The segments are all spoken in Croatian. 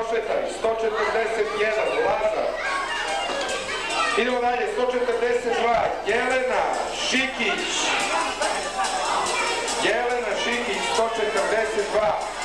Prošetaj, 141, Lazar. Idemo dalje, 142, Jelena Šikić. Jelena Šikić, 142.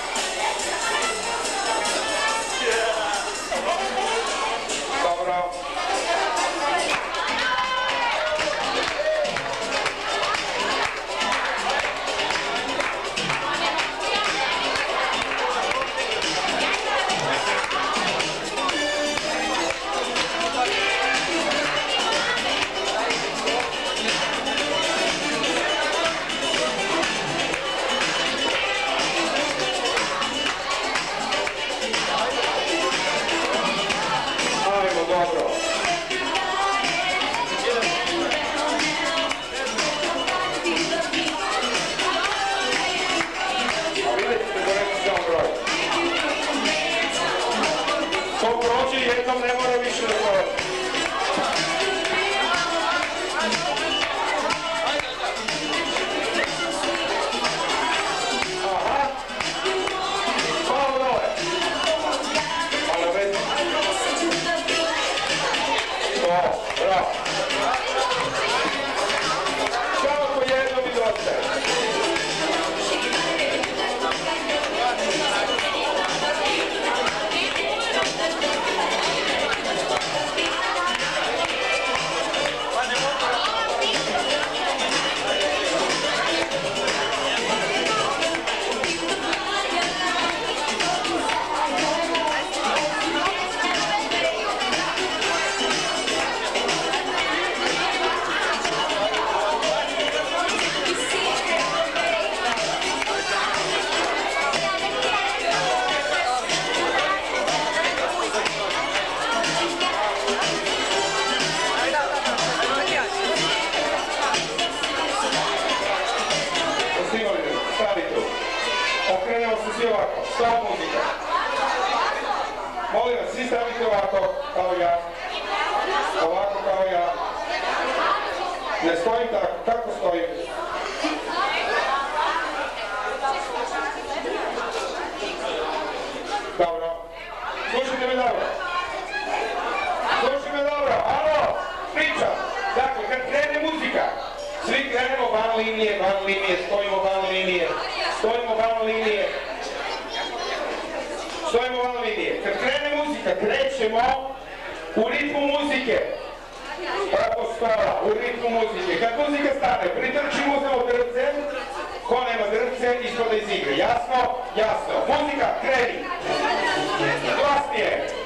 stop muzika. Molim vas, svi stavite ovako, kao ja. Ovako kao ja. Ne stojim tako, kako stojim? Dobro. Slušajte me dobro. Slušajte me dobro. Alo, pričam. Dakle, kad krene muzika, svi krenemo van linije, van linije, stojimo van linije, stojimo van linije. Stojimo van linije. Kad krene muzika, krećemo u ritmu muzike. Pravo stola, u ritmu muzike. Kad muzika stane, pritrčimo uzmemo drvce, ko nema drvce, ispada iz igre. Jasno? Jasno. Muzika, kreni. Glasnije.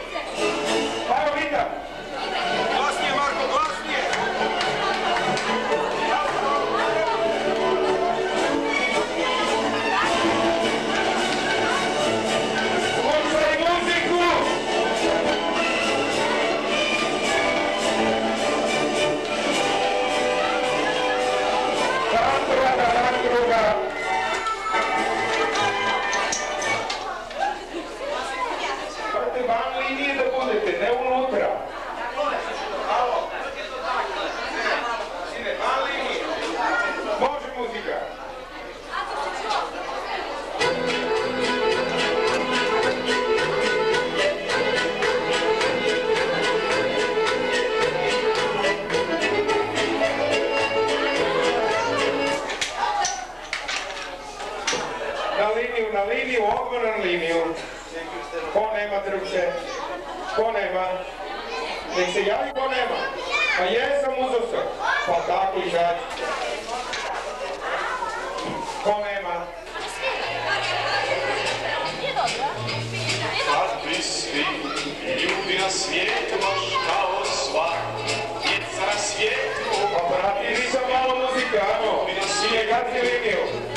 Na liniju, na liniju, odmah na liniju. Ko nema drvce? Ko nema? Nek se javi ko nema. Pa jesam uzao sam. Pa tako i sad. Ko nema? Kad bi svi ljudi na svijetu baš kao sva djeca na svijetu Pa prati nisam malo muzikano. Nije gati liniju.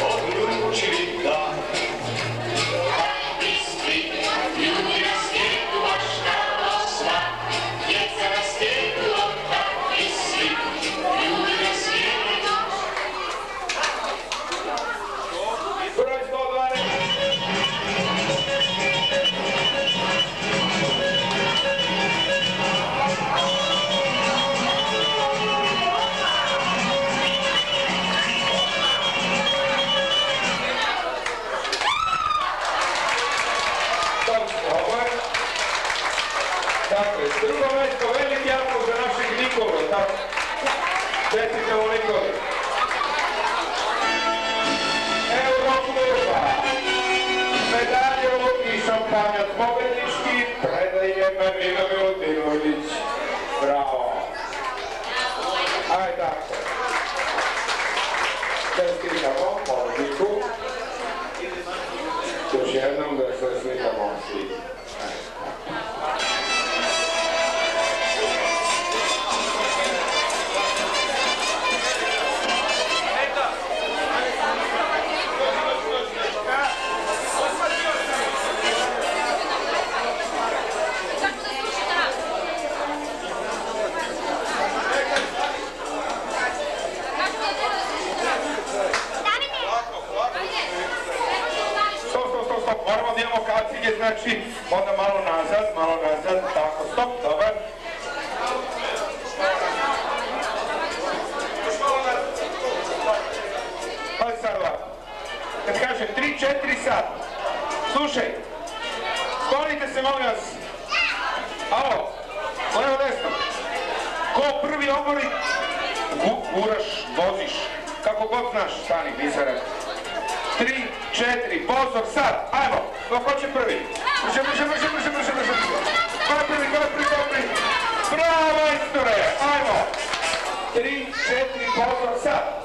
Βόμπερ τη Σκύπ, με η ΕΜΕ, μήνα γι' ό,τι νόησε. Znači onda malo nazad, malo nazad, tako, stop, dobar. Pazi sad ovako. Kad kažem 3, 4 sat. Slušaj, sklonite se molim vas. Alo, levo desno. Ko prvi obori, gu- guraš, voziš, kako god znaš, stani, nisam. Pozor, sad, ajmo, ko hoće prvi? Brže, brže, brže, brže, brže, brže, brže. Ko je prvi, ko je prvi, ko je prvi? Bravo, majstore, ajmo. Tri, četiri, pozor, sad.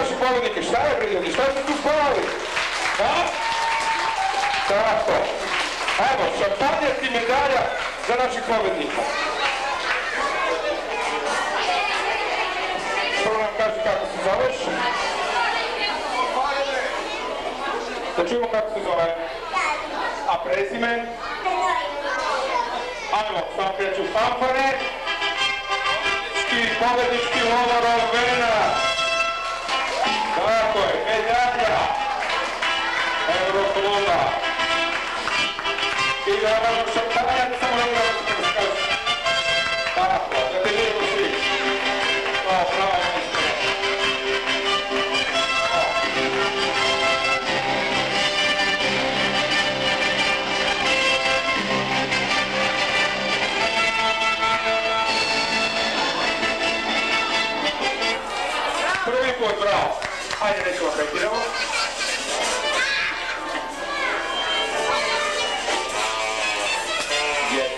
Naše pobjednike. Šta je bre? Šta ste tu spavali? Ha? Tako. Ajmo, i medalja za naših pobjednika. Prvo nam kaži kako se zoveš. Da čujemo kako se zove. A prezime? Ajmo, sad kreću fanfare. Pobjednički, pobjednički lovorov Eurokluba. I naravno šampanjac, samo ne moram da se skaži. Tako, da te lijepo svi. O,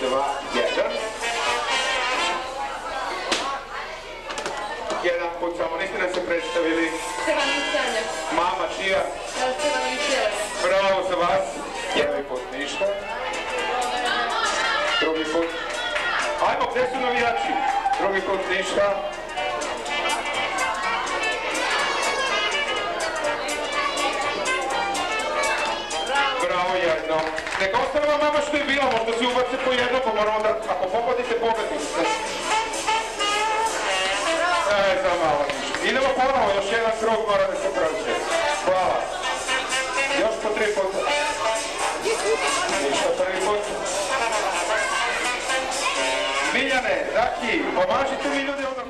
Jedna, jedan. Jedan put samo, niste nam se predstavili. Celjak. Mama čija, celjak. bravo za vas. Prvi put ništa. Drugi put. Ajmo, gdje su navijači? Drugi put ništa. Neka ostane vam mama što je bila, možda si ubace po jedno, pa moramo da, ako pogodite, pogodite. E, za malo. Idemo ponovo, još jedan krug mora da se prođe. Hvala. Još po tri puta. Ništa prvi put. Miljane, Zaki, pomažite mi ljudi onda